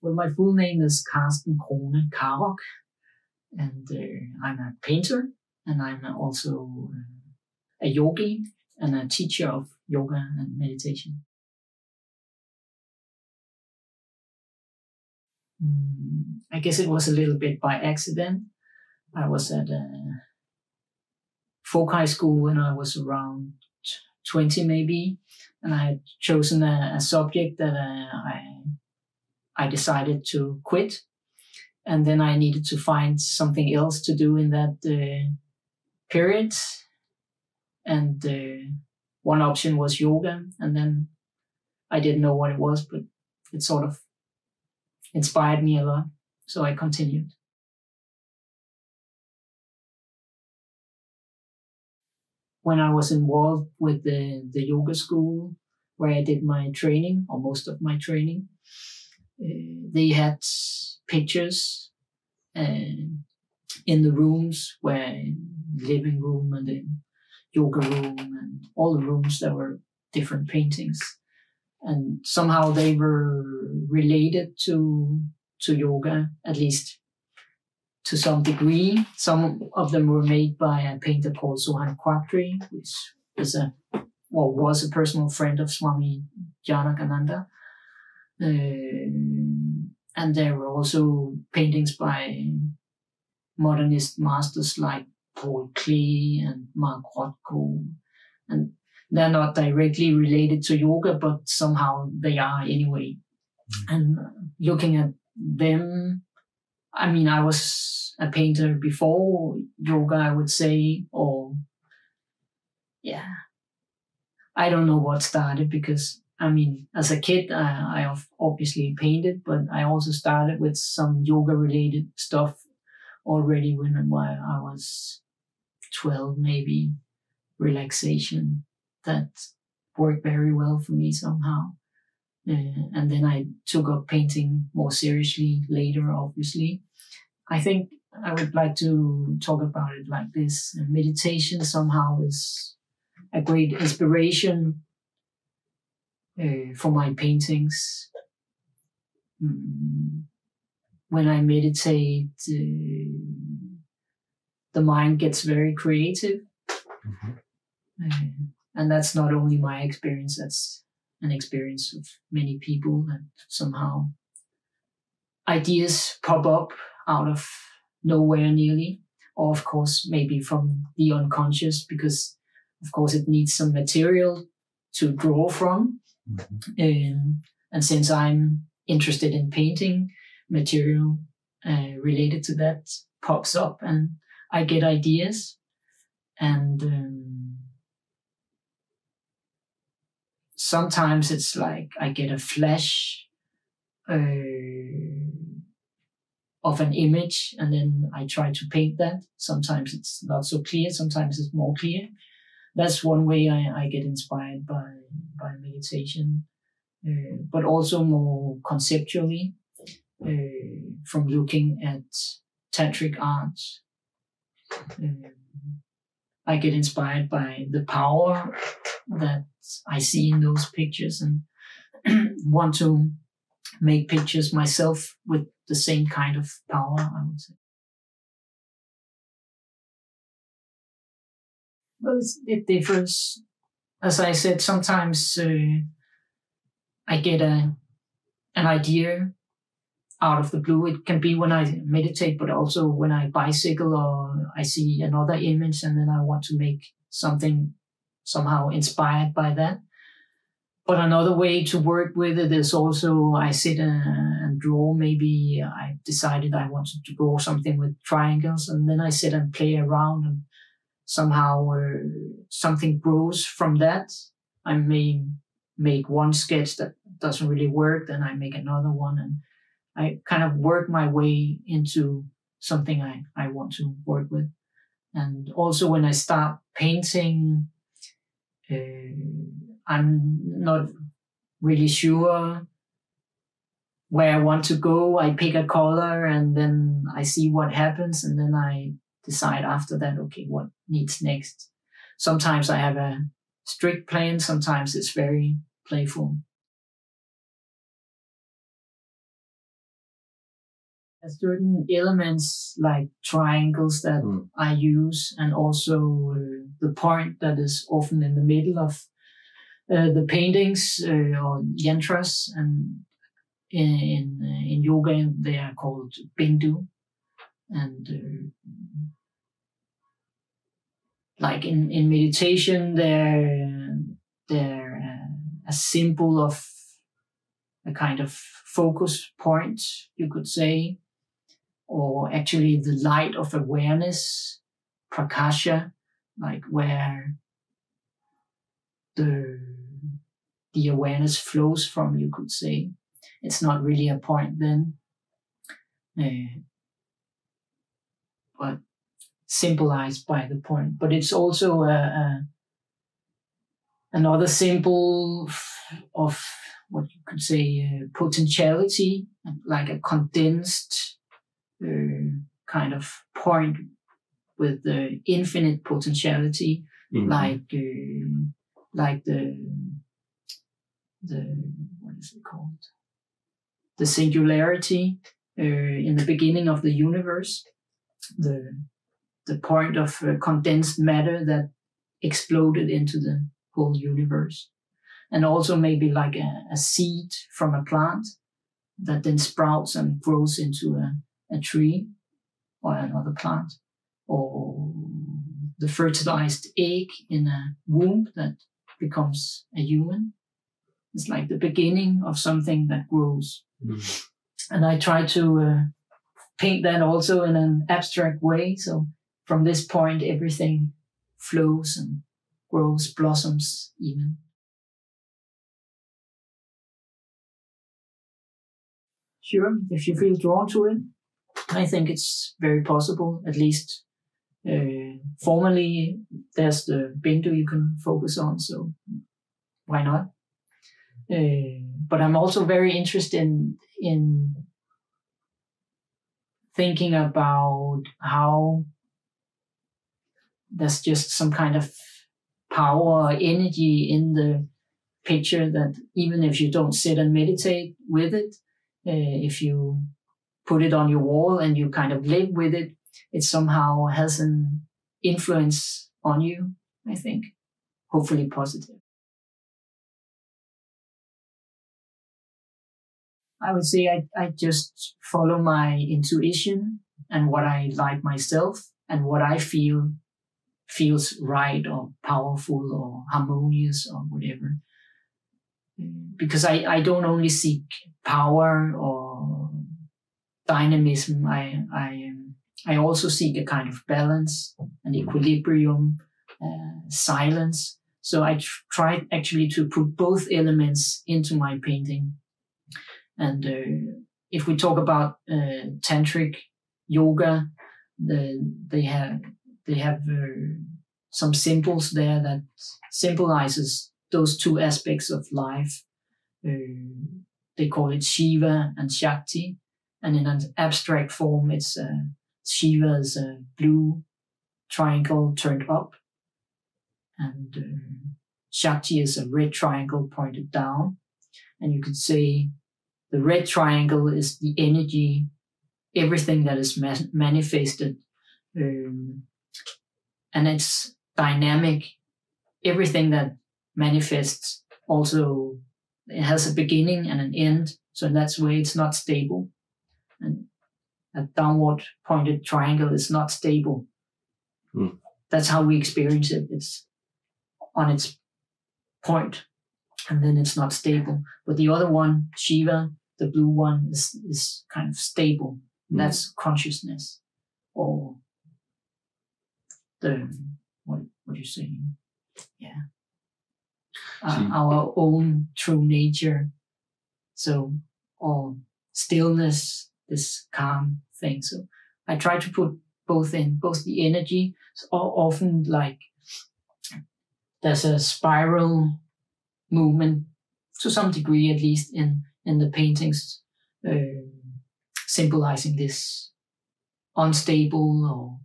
Well, my full name is Carsten Crone Caroc, and uh, I'm a painter, and I'm also uh, a yogi and a teacher of yoga and meditation. Mm, I guess it was a little bit by accident. I was at a folk high school when I was around 20 maybe, and I had chosen a, a subject that uh, I I decided to quit, and then I needed to find something else to do in that uh, period, and uh, one option was yoga, and then I didn't know what it was, but it sort of inspired me a lot, so I continued. when I was involved with the, the yoga school where I did my training or most of my training, they had pictures uh, in the rooms where living room and the yoga room and all the rooms there were different paintings and somehow they were related to to yoga at least to some degree. Some of them were made by a painter called Sohan Quadri, which is a well was a personal friend of Swami Janakananda. Uh, and there were also paintings by modernist masters like Paul Klee and Mark Rothko. And they're not directly related to yoga, but somehow they are anyway. Mm. And looking at them I mean, I was a painter before yoga, I would say, or yeah, I don't know what started because I mean, as a kid, I, I obviously painted, but I also started with some yoga related stuff already when I was 12, maybe relaxation that worked very well for me somehow. Uh, and then I took up painting more seriously later, obviously. I think I would like to talk about it like this. Meditation somehow is a great inspiration uh, for my paintings. Mm. When I meditate, uh, the mind gets very creative. Mm-hmm. Uh, and that's not only my experience, that's an experience of many people and somehow ideas pop up out of nowhere nearly or of course maybe from the unconscious because of course it needs some material to draw from mm-hmm. um, and since i'm interested in painting material uh, related to that pops up and i get ideas and um, sometimes it's like I get a flash uh, of an image and then I try to paint that. Sometimes it's not so clear, sometimes it's more clear. That's one way I, I get inspired by, meditation, uh, but also more conceptually uh, from looking at tantric art. Uh, I get inspired by the power that I see in those pictures and want to make pictures myself with the same kind of power, I would say. Well, it differs. As I said, sometimes uh, I get a an idea out of the blue. It can be when I meditate, but also when I bicycle or I see another image and then I want to make something somehow inspired by that. But another way to work with it is also I sit and draw. Maybe I decided I wanted to draw something with triangles, and then I sit and play around, and somehow uh, something grows from that. I may make one sketch that doesn't really work, then I make another one, and I kind of work my way into something I, I want to work with. And also when I start painting, uh, I'm not really sure where I want to go. I pick a color and then I see what happens. And then I decide after that, okay, what needs next. Sometimes I have a strict plan. Sometimes it's very playful. There's certain elements like triangles that Mm. I use, and also uh, the point that is often in the middle of uh, the paintings uh, or yantras, and in in, uh, in yoga they are called bindu, and uh, like in in meditation they're they're uh, a symbol of a kind of focus point, you could say, or actually the light of awareness, prakasha, like where the the awareness flows from, you could say. It's not really a point then, uh, but symbolized by the point. But it's also a, a another symbol of what you could say uh, potentiality, like a condensed uh, kind of point with the infinite potentiality, Mhm. like uh, like the the what is it called? The singularity uh, in the beginning of the universe, the the point of uh, condensed matter that exploded into the whole universe and also maybe like a, a seed from a plant that then sprouts and grows into a, a tree or another plant, or the fertilized egg in a womb that becomes a human. It's like the beginning of something that grows. Mm. And I try to uh, paint that also in an abstract way. So from this point, everything flows and grows, blossoms even. Sure, if you feel drawn to it, I think it's very possible. At least uh, formally, there's the bindu you can focus on, so why not? Uh, but I'm also very interested in in thinking about how there's just some kind of power or energy in the picture that even if you don't sit and meditate with it, uh, if you put it on your wall and you kind of live with it, it somehow has an influence on you, I think. Hopefully positive. I would say I, I just follow my intuition and what I like myself and what I feel feels right or powerful or harmonious or whatever. Because I, I don't only seek power or dynamism. I, I, I also seek a kind of balance and equilibrium, uh, silence. So I tr- try actually to put both elements into my painting. And uh, if we talk about uh, tantric yoga, the, they have they have uh, some symbols there that symbolizes those two aspects of life. Uh, they call it Shiva and Shakti, and in an abstract form, it's uh, Shiva is a blue triangle turned up, and uh, Shakti is a red triangle pointed down, and you could say the red triangle is the energy, everything that is ma- manifested, um, and it's dynamic. Everything that manifests also it has a beginning and an end, so in that way it's not stable. And a downward pointed triangle is not stable. Hmm. That's how we experience it. It's on its point, and then it's not stable. But the other one, Shiva, the blue one, is is kind of stable. Hmm. That's consciousness, or the what what you're saying? Yeah, uh, See- our own true nature. So, or stillness, this calm thing. So, I try to put both in, both the energy. So o- often, like there's a spiral movement to some degree, at least in in the paintings, uh, symbolizing this unstable or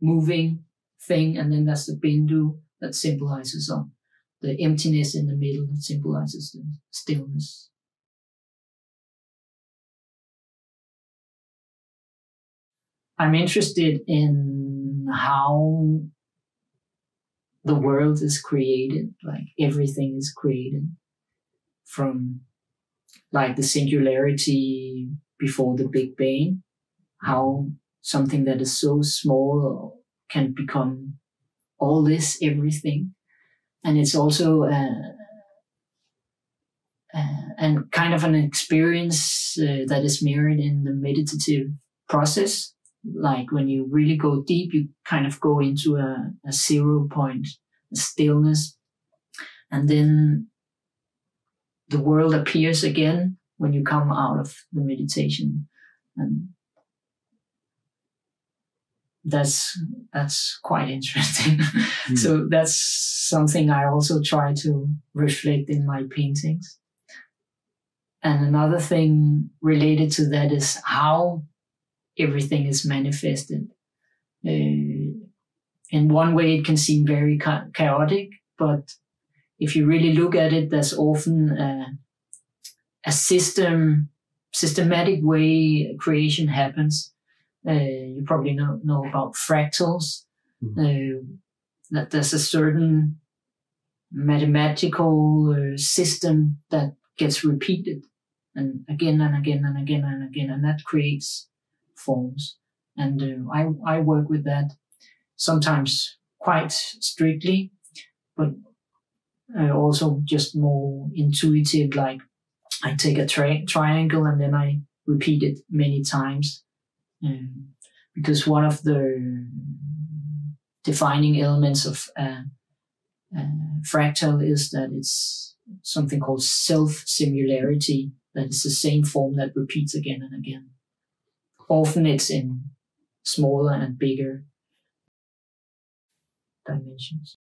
moving thing, and then there's the bindu that symbolizes on the emptiness in the middle that symbolizes the stillness. I'm interested in how the world is created, like everything is created from like the singularity before the Big Bang, how something that is so small can become all this, everything. And it's also uh, uh, and kind of an experience uh, that is mirrored in the meditative process. Like when you really go deep, you kind of go into a, a zero point, a stillness, and then the world appears again when you come out of the meditation, and that's that's quite interesting. Mm. so that's something I also try to reflect in my paintings. And another thing related to that is how everything is manifested. Uh, in one way, it can seem very cha- chaotic, but if you really look at it, there's often a, a system, systematic way creation happens. Uh, you probably know, know about fractals. Mm-hmm. Uh, that there's a certain mathematical uh, system that gets repeated and again and again and again and again, and that creates forms. And uh, I I work with that sometimes quite strictly, but uh, also just more intuitive. Like I take a tri- triangle and then I repeat it many times, um, because one of the defining elements of a, a fractal is that it's something called self similarity that it's the same form that repeats again and again. Often it's in smaller and bigger dimensions.